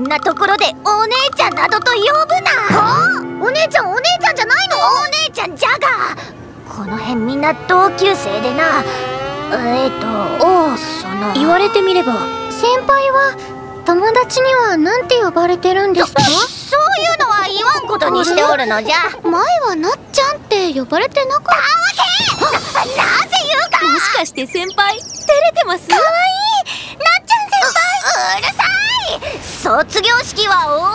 んなところでお姉ちゃんなどと呼ぶな。はあ？お姉ちゃんお姉ちゃんじゃないの？お姉ちゃんじゃがこの辺みんな同級生でな。えっ、ー、とおおその。言われてみれば。先輩は友達には何て呼ばれてるんですか？そういうのは言わんことにしておるのじゃ。前はなっちゃんって呼ばれてなかった。わけ！なぜ言うか！もしかして先輩？照れてます？かわいい式は終わ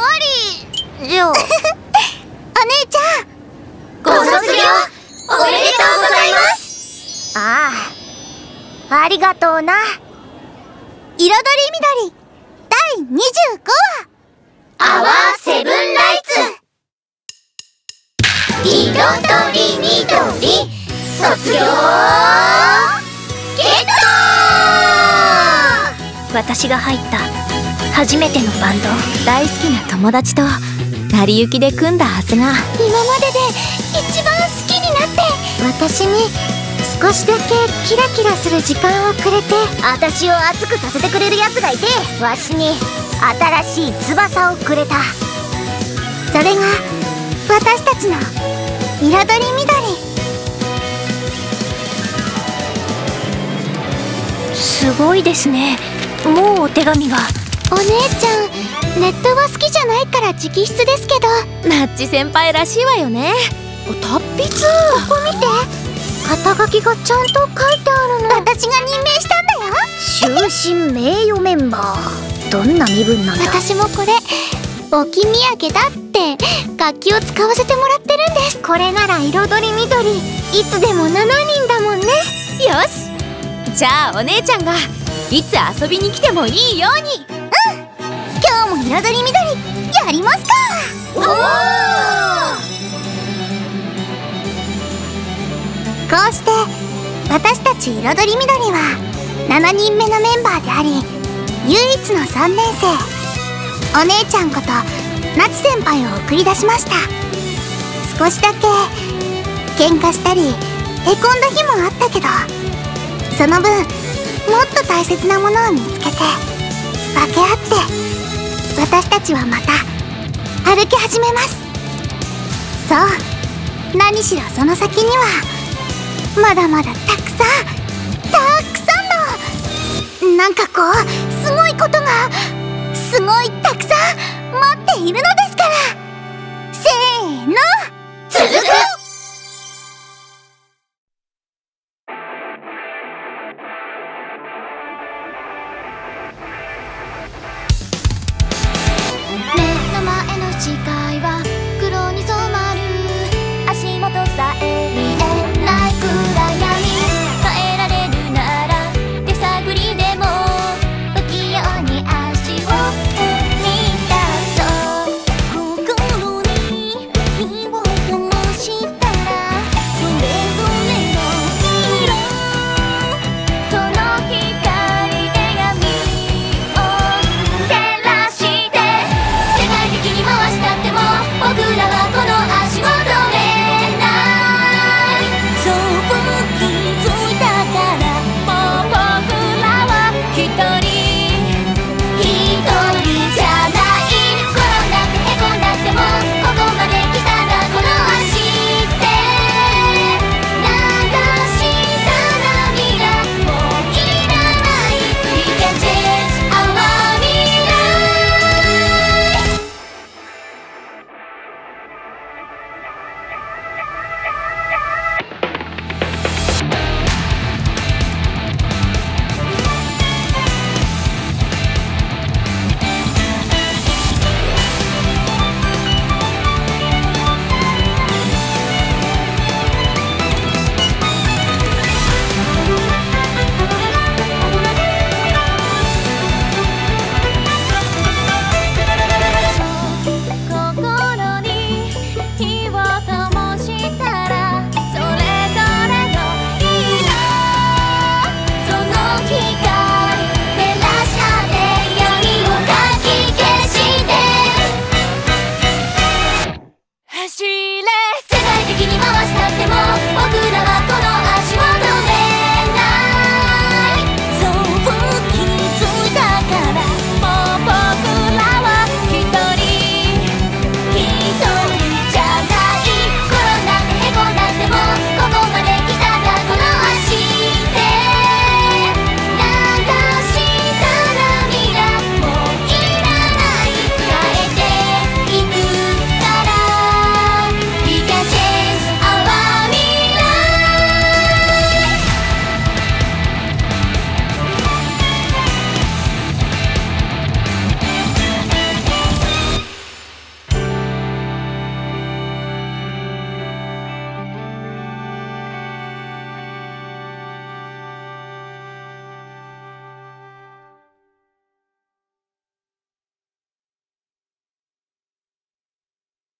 り。じゃ お姉ちゃんご卒業おめでとうございます。ああありがとうな。彩り緑第25話アワーセブンライツ。彩り緑卒業。ゲット。私が入った初めてのバンド。大好きな友達と成り行きで組んだはずが。今までで一番好きになって私に少しだけキラキラする時間をくれて。私を熱くさせてくれるやつがいてわしに新しい翼をくれた。それが私たちの彩り緑すごいですね。もうお手紙がお姉ちゃんネットは好きじゃないから直筆ですけど。ナッチ先輩らしいわよね。達筆？ここ見て。肩書きがちゃんと書いてあるの。私が任命したんだよ。終身名誉メンバー。どんな身分なんだ？私もこれ置き土産だって楽器を使わせてもらってるんです。これなら彩り緑いつでも7人だもんね。よし。じゃあお姉ちゃんがいつ遊びに来てもいいように彩り緑やりますかおおこうして私たち彩り緑は7人目のメンバーであり唯一の3年生お姉ちゃんことなち先輩を送り出しました少しだけ喧嘩したりへこんだ日もあったけどその分もっと大切なものを見つけて分け合って私たちはまた歩き始めます。そう。何しろその先にはまだまだたくさんたくさんのなんかこうすごいことがすごいたくさん待っているのですから。せーの。続く。